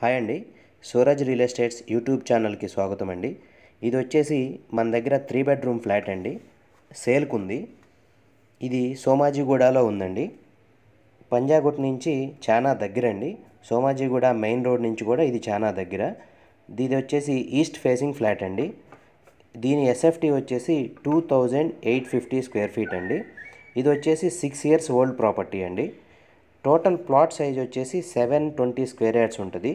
Hi అండి. Suraj real estates YouTube ఛానల్కి స్వాగతం అండి. ఇది వచ్చేసి మన దగ్గర త్రీ బెడ్రూమ్ ఫ్లాట్ అండి. సేల్కు ఉంది ఇది సోమాజిగూడలో ఉందండి. పంజాగుట్ నుంచి చాలా దగ్గరండి. సోమాజిగూడ మెయిన్ రోడ్ నుంచి కూడా ఇది చాలా దగ్గర. ఇది వచ్చేసి ఈస్ట్ ఫేసింగ్ ఫ్లాట్ అండి. దీని ఎస్ఎఫ్టీ వచ్చేసి two thousand eight fifty square feet అండి. ఇది వచ్చేసి సిక్స్ ఇయర్స్ ఓల్డ్ ప్రాపర్టీ అండి. టోటల్ ప్లాట్ సైజ్ వచ్చేసి సెవెన్ ట్వంటీ స్క్వేర్ యార్డ్స్ ఉంటుంది.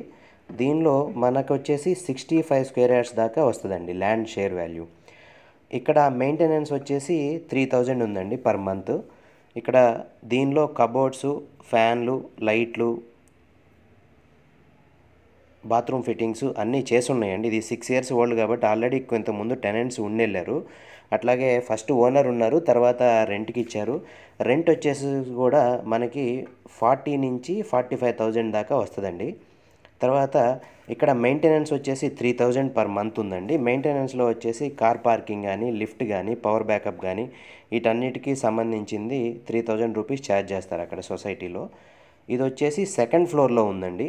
దీనిలో మనకు వచ్చేసి సిక్స్టీ ఫైవ్ స్క్వేర్ యార్డ్స్ దాకా వస్తుందండి ల్యాండ్ షేర్ వాల్యూ. ఇక్కడ మెయింటెనెన్స్ వచ్చేసి త్రీ థౌజండ్ ఉందండి పర్ మంత్. ఇక్కడ దీనిలో కబోర్డ్స్ ఫ్యాన్లు లైట్లు బాత్రూమ్ ఫిట్టింగ్స్ అన్నీ చేసి ఉన్నాయండి ఇది సిక్స్ ఇయర్స్ ఓల్డ్ కాబట్టి ఆల్రెడీ కొంతమంది టెనెంట్స్ ఉండెళ్ళారు. అట్లాగే ఫస్ట్ ఓనర్ ఉన్నారు తర్వాత రెంట్కి ఇచ్చారు. రెంట్ వచ్చేసి కూడా మనకి ఫార్టీ నుంచి ఫార్టీ ఫైవ్ థౌజండ్ దాకా వస్తుందండి. తర్వాత ఇక్కడ మెయింటెనెన్స్ వచ్చేసి త్రీ థౌజండ్ పర్ మంత్ ఉందండి. మెయింటెనెన్స్లో వచ్చేసి కార్ పార్కింగ్ కానీ లిఫ్ట్ కానీ పవర్ బ్యాకప్ కానీ వీటన్నిటికీ సంబంధించింది త్రీ థౌజండ్ రూపీస్ ఛార్జ్ చేస్తారు అక్కడ సొసైటీలో ఇది వచ్చేసి సెకండ్ ఫ్లోర్లో ఉందండి.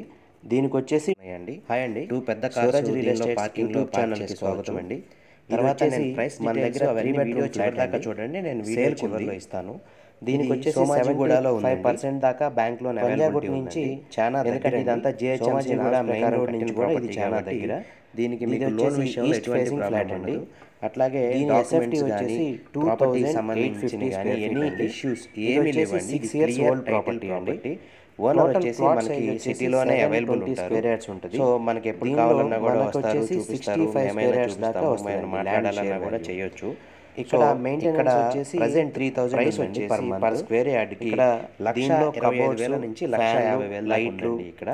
దీనికి వచ్చేసి అండి హాయ్ అండి. టూ పెద్ద రియల్ ఎస్టేట్ పార్కింగ్ యూట్యూబ్ ఛానల్కి స్వాగతం అండి. తర్వాత నేను ప్రైస్ మన దగ్గర త్రీ బెడ్రూమ్ ఫ్లాట్ దాకా చూడండి. నేను వీడియో చివరిలో ఇస్తాను. దీనికి వచ్చేసి సోమాజిగూడలో ఫైవ్ పర్సెంట్ దాకా బ్యాంక్ లోన్ పంజాగుట్ నుంచి చాలా ఎందుకంటే ఇదంతా జిహెచ్ఎంసీ కూడా మెయిన్ రోడ్ నుంచి కూడా ఇది చాలా దగ్గర. దీనికి మీకు లోన్ విషయంలో ఎటువంటి ఫ్లాట్ అండి. అట్లాగే దీని ఎస్ఎఫ్టీ వచ్చేసి టూ థౌసండ్ సంబంధించిన కానీ ఎనీ ఇష్యూస్ ఏమీ లేవండి. సిక్స్ ఇయర్స్ ఓల్డ్ ప్రాపర్టీ అండి. ఓనర్ వచ్చేసి మనకి సిటీలోనే అవైలబుల్ స్క్వేర్ యార్డ్స్ ఉంటుంది. సో మనకి ఎప్పుడు కావాలన్నా కూడా వస్తారు చూపిస్తారు. చూపిస్తాము మేము మాట్లాడాలన్నా కూడా చేయొచ్చు. ఇక్కడ మెయింటెనెన్స్ వచ్చేసి ప్రెసెంట్ త్రీ థౌసండ్ ప్రైస్ వచ్చేసి పర్ స్క్వేర్ యార్డ్కి ఇక్కడ దీనిలో కబోర్డ్స్ నుంచి లక్ష యాభై వేల లైట్లు ఇక్కడ.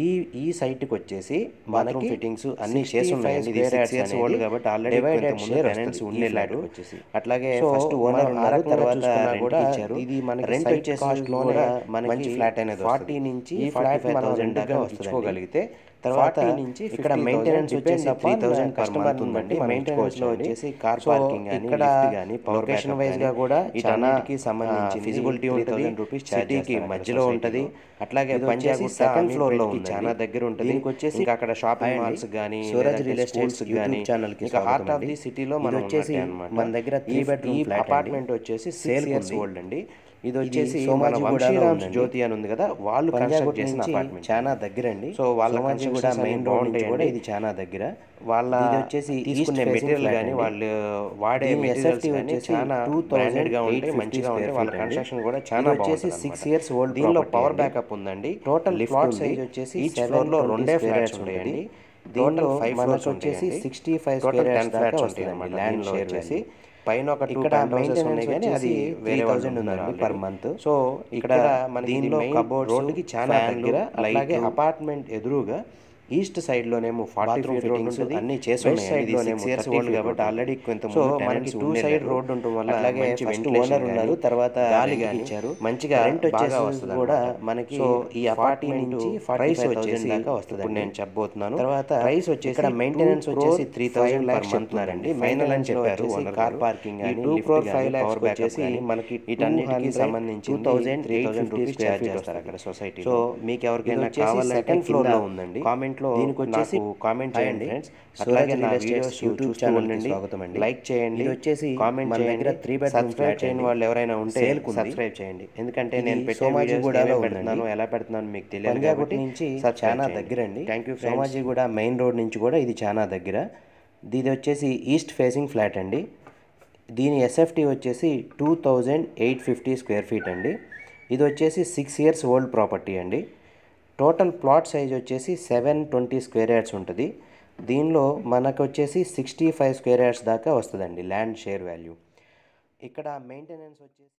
ఈ ఈ సైట్కి వచ్చేసి బాత్రూమ్ ఫిట్టింగ్స్ అన్ని చేసి సిక్స్ ఇయర్స్ ఓల్డ్ కాబట్టి ఆల్రెడీ ముందే టెనెంట్స్ ఉండేలాడు వచ్చేసి. అట్లాగే ఫస్ట్ ఓనర్ ఉన్నారు తర్వాత కూడా ఇచ్చారు. ఇది మనకి రెంట్ వచ్చేసి కాస్ట్లో మనకి ఫ్లాట్ అనేది ఫార్టీ నుంచి ఫ్లాట్ ఫైవ్ థౌసండ్ దాకా వస్తుందగలిగితే తర్వాత నుంచి ఇక్కడ మెయింటెనెన్స్ వచ్చేసి త్రీ థౌసండ్ కస్టమర్ ఉందండి. మెయింటెనెన్స్లో వచ్చేసి కార్ పార్కింగ్ ఇక్కడ కానీ లొకేషన్ వైజ్గా కూడా చాలాకి సంబంధించి ఫిజిబిలిటీ ఉంటుంది. రూపీస్ సిటీకి మధ్యలో ఉంటది. అట్లాగే పంజాబ్ సెకండ్ ఫ్లోర్లో ఉంది చాలా దగ్గర ఉంటుంది. వచ్చేసి అక్కడ షాపింగ్ మాల్స్ కానీ సూరజ్ రియల్ ఎస్టేట్స్ కానీ ఛానల్కి హార్ట్ ఆఫ్ ది సిటీలో మనం వచ్చేసి మన దగ్గర త్రీ బెడ్రూమ్ అపార్ట్మెంట్ వచ్చేసి సేల్ ఇయర్స్ ఓల్డ్ అండి. ఇది వచ్చేసి మన వంశీరామ్స్ జ్యోతి అని ఉంది కదా వాళ్ళు కన్స్ట్రక్ట్ చేసిన అపార్ట్మెంట్ చాలా దగ్గర అండి సో వాళ్ళ కూడా మెయిన్ రోడ్ కూడా ఇది చాలా దగ్గర. వాళ్ళ ఇది వచ్చేసి తీసుకునే మెటీరియల్ కానీ వాళ్ళు వాడే మెటీరియల్స్ కానీ చాలా టూ థౌసండ్గా ఉంటాయి మంచిగా ఉంటాయి. వాళ్ళ కన్స్ట్రక్షన్ కూడా చాలా వచ్చేసి సిక్స్ ఇయర్స్ ఓల్డ్ దీనిలో పవర్ బ్యాకప్ ఉందండి. టోటల్ ప్లాట్ సైజ్ వచ్చేసి ఈచ్ ఫ్లోర్లో రెండే ఫ్లాట్స్ ఉంటాయండి. దీనిలో ఫైవ్ ఫ్లోర్స్ వచ్చేసి సిక్స్టీ ఫైవ్ స్క్వేర్ ఉంటాయి ల్యాండ్లో వచ్చేసి. పైన ఒక ఇక్కడ మెయింటెనెన్స్ కానీ అది వేరే థౌసండ్ ఉందండి పర్ మంత్ సో ఇక్కడ మన దీనిలో కబోర్డ్ రోడ్డుకి చాలా దగ్గర అలాగే అపార్ట్మెంట్ ఎదురుగా ఈస్ట్ సైడ్ లోనేమో ఫార్టీ ఫీట్ రోడ్ ఉంటుంది. అన్ని చేసి సైడ్ లోనేమో ఇయర్స్ ఓల్డ్ కాబట్టి ఆల్రెడీ కొంత సో మనకి టూ సైడ్ రోడ్ ఉండటం వల్ల అలాగే ఫస్ట్ ఓనర్ ఉన్నారు తర్వాత గాలి ఇచ్చారు. మంచిగా రెంట్ వచ్చేసి కూడా మనకి సో ఈ అపార్ట్మెంట్ నుంచి ప్రైస్ వచ్చేసి దాకా వస్తుంది నేను చెప్పబోతున్నాను. తర్వాత ప్రైస్ వచ్చేసి ఇక్కడ మెయింటెనెన్స్ వచ్చేసి త్రీ థౌసండ్ లాక్స్ చెప్తున్నారండి. ఫైనల్ అని చెప్పారు కార్ పార్కింగ్ కానీ టూ క్రోర్ ఫైవ్ లాక్స్ వచ్చేసి మనకి వీటన్నిటికి సంబంధించి thousand three thousand rupees charge చేస్తారు అక్కడ సొసైటీ సో మీకు ఎవరికైనా కావాలంటే సెకండ్ ఫ్లోర్లో ఉందండి. కామెంట్ లో దీనికి వచ్చేసి కామెంట్ చేయండి. ఫ్రెండ్స్ అట్లాగే నా వీడియోస్ యూట్యూబ్ ఛానల్ నుండి స్వాగతం అండి. లైక్ చేయండి. ఇది వచ్చేసి కామెంట్ మన దగ్గర త్రీ బెడ్రూమ్ సబ్స్క్రైబ్ చేయని వాళ్ళు ఎవరైనా ఉంటే సబ్స్క్రైబ్ చేయండి. ఎందుకంటే నేను పెట్టే వీడియోస్ కూడా పెడుతున్నాను ఎలా పెడుతున్నాను మీకు తెలియదు కాబట్టి నుంచి చాలా దగ్గర అండి thank you Somajiguda main road నుంచి కూడా ఇది చాలా దగ్గర. ఇది వచ్చేసి ఈస్ట్ ఫేసింగ్ ఫ్లాట్ అండి. దీని ఎస్ఎఫ్టీ వచ్చేసి two thousand eight fifty square feet అండి. ఇది వచ్చేసి సిక్స్ ఇయర్స్ ఓల్డ్ ప్రాపర్టీ అండి. టోటల్ ప్లాట్ సైజ్ వచ్చేసి సెవెన్ ట్వంటీ స్క్వేర్ యార్డ్స్ ఉంటుంది. దీనిలో మనకు వచ్చేసి సిక్స్టీ ఫైవ్ స్క్వేర్ యార్డ్స్ దాకా వస్తుందండి ల్యాండ్ షేర్ వాల్యూ. ఇక్కడ మెయింటెనెన్స్ వచ్చేసి